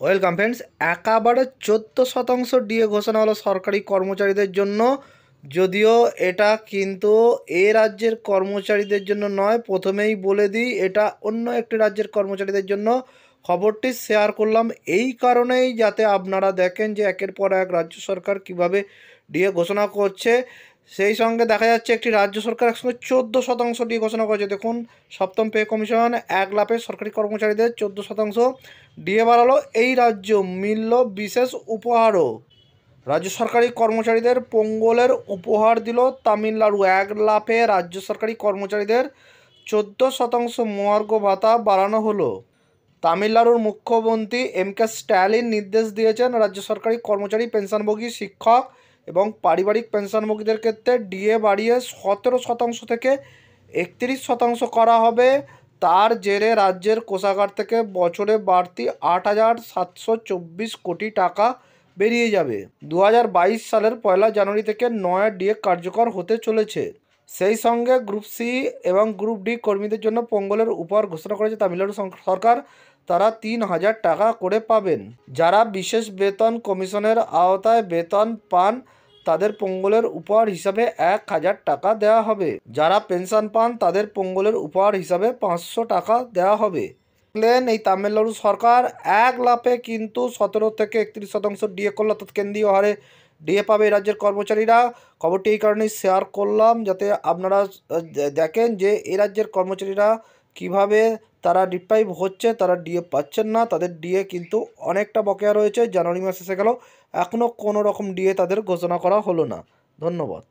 Welcome friends একেবারে চোদ্দ শতাংশ ডিএ ঘোষণা হলো সরকারি কর্মচারীদের জন্য যদিও এটা কিন্তু এ রাজ্যের কর্মচারীদের জন্য নয়, প্রথমেই বলে দিই, এটা অন্য একটি রাজ্যের কর্মচারীদের জন্য খবরটি শেয়ার করলাম। এই কারণেই যাতে আপনারা দেখেন যে একের পর এক রাজ্য সরকার কীভাবে ডিএ ঘোষণা করছে। সেই সঙ্গে দেখা যাচ্ছে একটি রাজ্য সরকার একসঙ্গে চোদ্দ শতাংশ ডিএ ঘোষণা করেছে। দেখুন, সপ্তম পে কমিশন এক লাফে সরকারি কর্মচারীদের চোদ্দ শতাংশ ডিএ বাড়ালো। এই রাজ্য মিলল বিশেষ উপহারও। রাজ্য সরকারি কর্মচারীদের পোঙ্গলের উপহার দিল তামিলনাড়ু। এক লাফে রাজ্য সরকারি কর্মচারীদের চোদ্দ শতাংশ মহার্ঘ ভাতা বাড়ানো হলো। তামিলনাড়ুর মুখ্যমন্ত্রী এম কে স্ট্যালিন নির্দেশ দিয়েছেন রাজ্য সরকারি কর্মচারী, পেনশনভোগী, শিক্ষক এবং পারিবারিক পেনশনভোগীদের ক্ষেত্রে ডিএ বাড়িয়ে সতেরো শতাংশ থেকে একত্রিশ শতাংশ করা হবে। তার জেরে রাজ্যের কোষাগার থেকে বছরে বাড়তি আট হাজার সাতশো চব্বিশ কোটি টাকা বেরিয়ে যাবে। দু হাজার বাইশ সালের পয়লা জানুয়ারি থেকে নয়া ডিএ কার্যকর হতে চলেছে। সেই সঙ্গে গ্রুপ সি এবং গ্রুপ ডি কর্মীদের জন্য পঙ্গলের উপহার ঘোষণা করেছে তামিলনাড়ু সরকার। তারা তিন হাজার টাকা করে পাবেন। যারা বিশেষ বেতন কমিশনের আওতায় বেতন পান, তাদের পঙ্গলের উপহার হিসাবে এক হাজার টাকা দেওয়া হবে। যারা পেনশন পান, তাদের পঙ্গলের উপহার হিসাবে পাঁচশো টাকা দেওয়া হবে। দেখলেন এই তামিলনাড়ু সরকার এক লাফে কিন্তু সতেরো থেকে একত্রিশ শতাংশ ডিএ করল, অর্থাৎ কেন্দ্রীয় হারে ডিএ পাবে এই রাজ্যের কর্মচারীরা। খবরটি এই কারণেই শেয়ার করলাম, যাতে আপনারা দেখেন যে এই রাজ্যের কর্মচারীরা কীভাবে তারা ডিপ্রাইভ হচ্ছে, তারা ডিএ পাচ্ছেন না, তাদের ডিএ কিন্তু অনেকটা বকেয়া রয়েছে। জানুয়ারি মাস এসে গেল এখনও কোনো রকম ডিএ তাদের ঘোষণা করা হলো না। ধন্যবাদ।